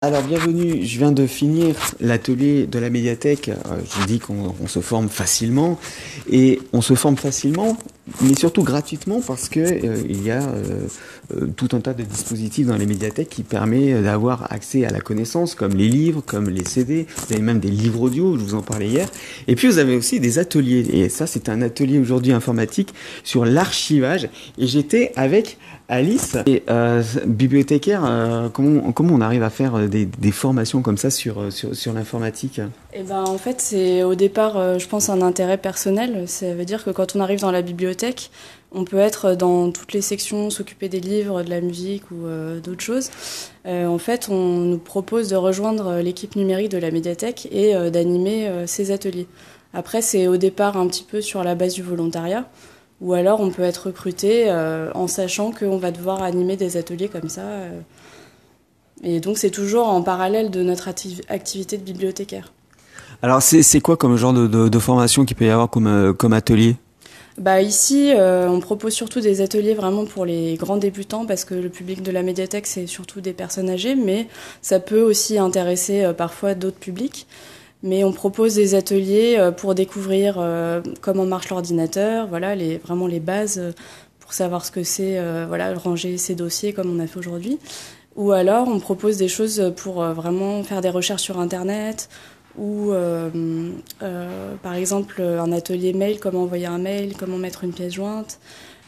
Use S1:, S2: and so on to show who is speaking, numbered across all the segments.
S1: Alors bienvenue, je viens de finir l'atelier de la médiathèque. Euh, je dis qu'on se forme facilement et on se forme facilement, mais surtout gratuitement parce que euh, il y a euh, tout un tas de dispositifs dans les médiathèques qui permet d'avoir accès à la connaissance, comme les livres, comme les CD. Vous avez même des livres audio, je vous en parlais hier. Et puis vous avez aussi des ateliers. Et ça, c'est un atelier aujourd'hui informatique sur l'archivage. Et j'étais avec Alice, et, euh, bibliothécaire, euh, comment, comment on arrive à faire euh, des, formations comme ça sur, euh, sur, sur l'informatique?
S2: Eh ben, En fait, c'est au départ, je pense, un intérêt personnel. Ça veut dire que quand on arrive dans la bibliothèque, on peut être dans toutes les sections, s'occuper des livres, de la musique ou euh, d'autres choses. Euh, en fait, on nous propose de rejoindre l'équipe numérique de la médiathèque et euh, d'animer ces ateliers. Après, c'est au départ un petit peu sur la base du volontariat. Ou alors on peut être recruté euh, en sachant qu'on va devoir animer des ateliers comme ça. Euh. Et donc c'est toujours en parallèle de notre activité de bibliothécaire.
S1: Alors c'est quoi comme genre de, formation qu'il peut y avoir euh, comme atelier?
S2: Bah ici, euh, on propose surtout des ateliers vraiment pour les grands débutants parce que le public de la médiathèque c'est surtout des personnes âgées, mais ça peut aussi intéresser euh, parfois d'autres publics mais on propose des ateliers euh, pour découvrir comment marche l'ordinateur, voilà, vraiment les bases pour savoir ce que c'est, voilà, ranger ses dossiers comme on a fait aujourd'hui. Ou alors on propose des choses pour vraiment faire des recherches sur Internet, ou euh, euh, par exemple un atelier mail, comment envoyer un mail, comment mettre une pièce jointe.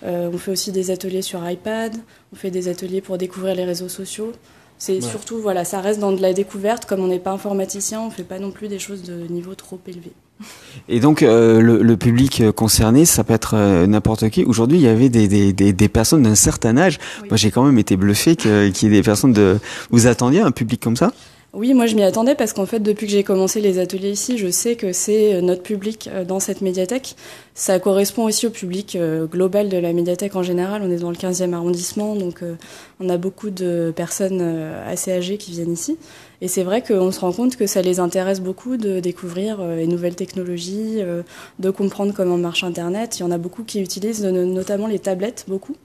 S2: Euh, on fait aussi des ateliers sur iPad, on fait des ateliers pour découvrir les réseaux sociaux. C'est ouais. surtout, voilà, ça reste dans de la découverte. Comme on n'est pas informaticien, on ne fait pas non plus des choses de niveau trop élevé.
S1: Et donc, euh, le, le, public concerné, ça peut être euh, n'importe qui. Aujourd'hui, il y avait des, des, des, des personnes d'un certain âge. Oui. Moi, j'ai quand même été bluffé qu'il y ait des personnes de. Vous attendiez un public comme ça?
S2: Oui, moi je m'y attendais parce qu'en fait depuis que j'ai commencé les ateliers ici, je sais que c'est euh, notre public euh, dans cette médiathèque. Ça correspond aussi au public euh, global de la médiathèque en général. On est dans le 15e arrondissement, donc on a beaucoup de personnes assez âgées qui viennent ici. Et c'est vrai qu'on se rend compte que ça les intéresse beaucoup de découvrir les nouvelles technologies, de comprendre comment marche Internet. Il y en a beaucoup qui utilisent notamment les tablettes, beaucoup.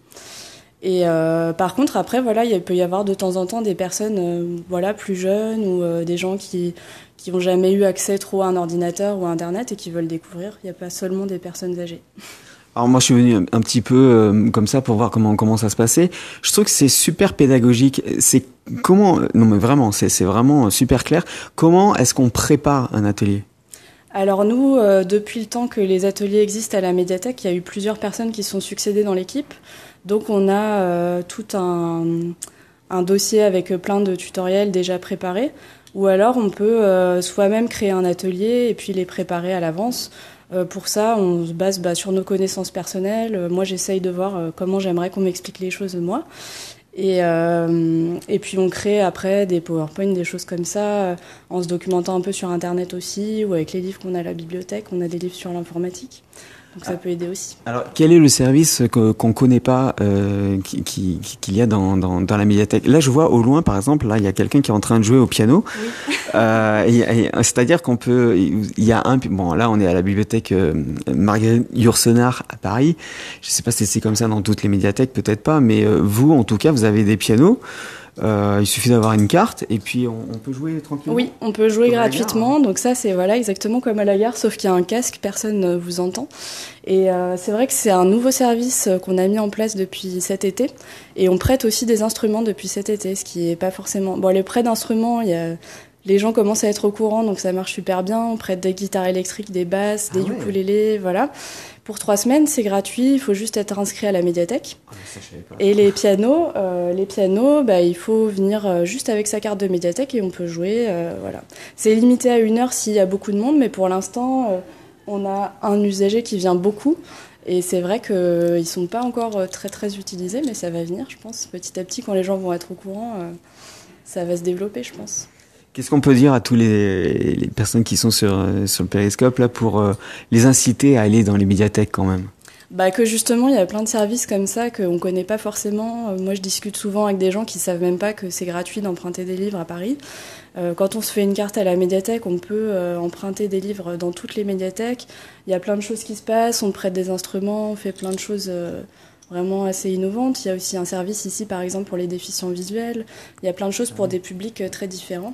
S2: Et euh, par contre, après, voilà, il peut y avoir de temps en temps des personnes, euh, voilà, plus jeunes ou euh, des gens qui qui n'ont jamais eu accès trop à un ordinateur ou à Internet et qui veulent découvrir. Il n'y a pas seulement des personnes âgées.
S1: Alors moi je suis venu un petit peu euh, comme ça pour voir comment comment ça se passait. Je trouve que c'est super pédagogique. C'est comment non mais vraiment c'est c'est vraiment super clair. Comment est-ce qu'on prépare un atelier?
S2: Alors nous, euh, depuis le temps que les ateliers existent à la médiathèque, il y a eu plusieurs personnes qui sont succédées dans l'équipe. Donc on a euh, tout un, dossier avec plein de tutoriels déjà préparés. Ou alors on peut euh, soi-même créer un atelier et puis les préparer à l'avance. Euh, pour ça, on se base bah, sur nos connaissances personnelles. moi, j'essaye de voir comment j'aimerais qu'on m'explique les choses de moi. Et, euh, puis on crée après des PowerPoint, des choses comme ça, euh, en se documentant un peu sur Internet aussi, ou avec les livres qu'on a à la bibliothèque, on a des livres sur l'informatique. Donc ça peut aider aussi.
S1: Alors quel est le service qu'on qu connaît pas euh, qu'il qui, qui y a dans, dans, dans, la médiathèque? Là je vois au loin par exemple, là il y a quelqu'un qui est en train de jouer au piano. Oui. euh, C'est-à-dire qu'on peut, il y a un, bon là on est à la bibliothèque euh, Marguerite Yourcenar à Paris. Je sais pas si c'est comme ça dans toutes les médiathèques, peut-être pas, mais euh, vous en tout cas vous avez des pianos. Euh, il suffit d'avoir une carte et puis on, on, peut jouer tranquillement.
S2: Oui, on peut jouer comme gratuitement. Donc ça, c'est voilà exactement comme à la gare, sauf qu'il y a un casque, personne ne vous entend. Et euh, c'est vrai que c'est un nouveau service qu'on a mis en place depuis cet été. Et on prête aussi des instruments depuis cet été, ce qui est pas forcément. Bon, les prêts d'instruments, il y a les gens commencent à être au courant, donc ça marche super bien. On prête des guitares électriques, des basses, des ah ouais. ukulélés, voilà. Pour trois semaines, c'est gratuit. Il faut juste être inscrit à la médiathèque.
S1: Ah, ça,
S2: et les pianos, euh, les pianos, bah, il faut venir euh, juste avec sa carte de médiathèque et on peut jouer. Euh, voilà. C'est limité à une heure s'il y a beaucoup de monde, mais pour l'instant, euh, on a un usager qui vient beaucoup. Et c'est vrai qu'ils ne sont pas encore très très utilisés, mais ça va venir, je pense. Petit à petit, quand les gens vont être au courant, ça va se développer, je pense.
S1: Qu'est-ce qu'on peut dire à tous les, les, personnes qui sont sur, sur le périscope là pour euh, les inciter à aller dans les médiathèques quand même?
S2: Bah que justement il y a plein de services comme ça qu'on connaît pas forcément. Moi je discute souvent avec des gens qui savent même pas que c'est gratuit d'emprunter des livres à Paris. Euh, quand on se fait une carte à la médiathèque, on peut euh, emprunter des livres dans toutes les médiathèques. Il y a plein de choses qui se passent, on prête des instruments, on fait plein de choses. Euh, vraiment assez innovantes. Il y a aussi un service ici, par exemple, pour les déficients visuels. Il y a plein de choses pour des publics très différents.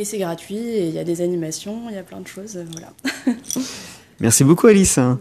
S2: Et c'est gratuit, il y a des animations, il y a plein de choses. Euh, voilà.
S1: Merci beaucoup Alice.
S2: Hein.